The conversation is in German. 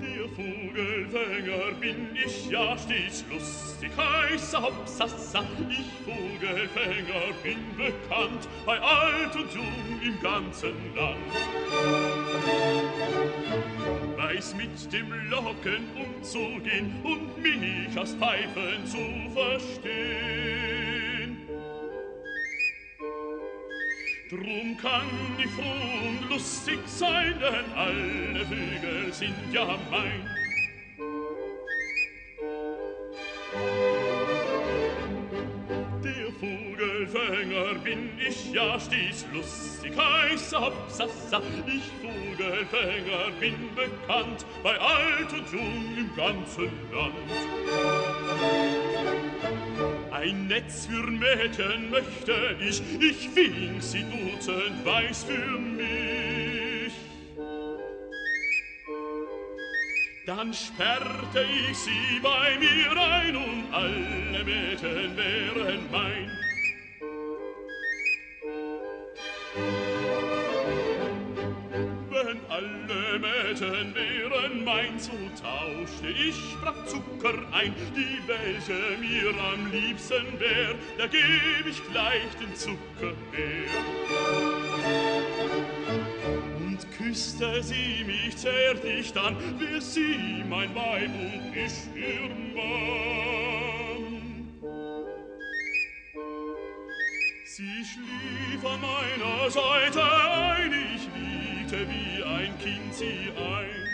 Der Vogelfänger bin ich ja stets lustig, heißer Hopsassa. Ich Vogelfänger bin bekannt, bei alt und jung im ganzen Land weiß mit dem Locken umzugehen und mich Minichas Pfeifen zu verstehen. Drum kann ich froh und lustig sein, denn alle Vögel sind ja mein. Der Vogelfänger bin ich ja stets lustig, heiß Hopsassa, ich Vogelfänger bin bekannt, bei alt und jung im ganzen Land. Ein Netz für Mädchen möchte ich, ich fing sie dutzend weiß für mich. Dann sperrte ich sie bei mir ein und alle Mädchen wären mein. Alle Mädchen wären mein, so tauschte ich brav Zucker ein, die welche mir am liebsten wär, da geb ich gleich den Zucker her. Und küsste sie mich zärtlich dann, wär sie mein Weib und ich ihr Mann. Sie schlief an meiner Seite wie ein Kind sie ein.